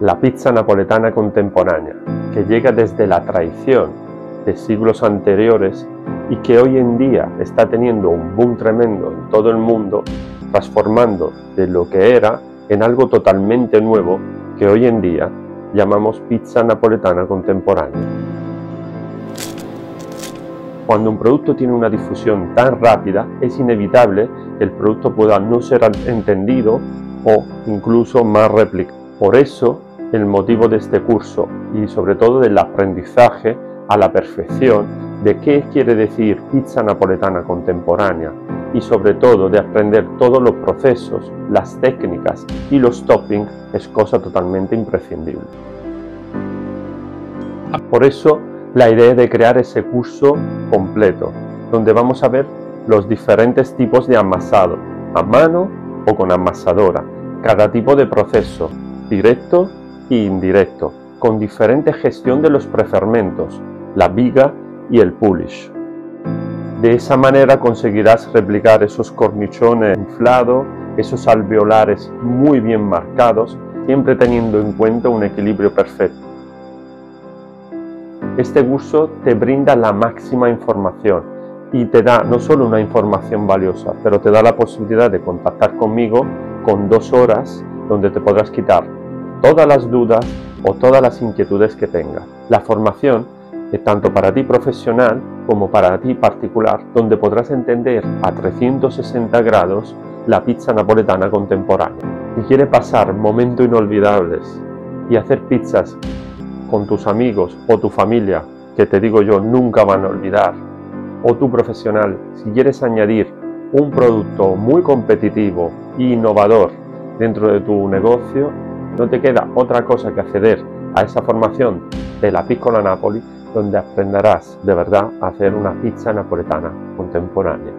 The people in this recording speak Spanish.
la pizza napoletana contemporánea, que llega desde la tradición de siglos anteriores y que hoy en día está teniendo un boom tremendo en todo el mundo, transformando de lo que era en algo totalmente nuevo que hoy en día llamamos pizza napoletana contemporánea. Cuando un producto tiene una difusión tan rápida, es inevitable que el producto pueda no ser entendido o incluso más replicado. Por eso, el motivo de este curso y sobre todo del aprendizaje a la perfección de qué quiere decir pizza napoletana contemporánea y sobre todo de aprender todos los procesos, las técnicas y los toppings es cosa totalmente imprescindible. Por eso la idea de crear ese curso completo, donde vamos a ver los diferentes tipos de amasado, a mano o con amasadora, cada tipo de proceso, directo e indirecto, con diferente gestión de los prefermentos, la viga y el pulish. De esa manera conseguirás replicar esos cornichones inflados, esos alveolares muy bien marcados, siempre teniendo en cuenta un equilibrio perfecto. Este curso te brinda la máxima información y te da no solo una información valiosa, pero te da la posibilidad de contactar conmigo con dos horas donde te podrás quitar todas las dudas o todas las inquietudes que tengas. La formación es tanto para ti profesional como para ti particular, donde podrás entender a 360 grados la pizza napoletana contemporánea. Si quieres pasar momentos inolvidables y hacer pizzas con tus amigos o tu familia, que te digo yo nunca van a olvidar, o tu profesional, si quieres añadir un producto muy competitivo e innovador dentro de tu negocio, no te queda otra cosa que acceder a esa formación de la Piccola Napoli, donde aprenderás de verdad a hacer una pizza napoletana contemporánea.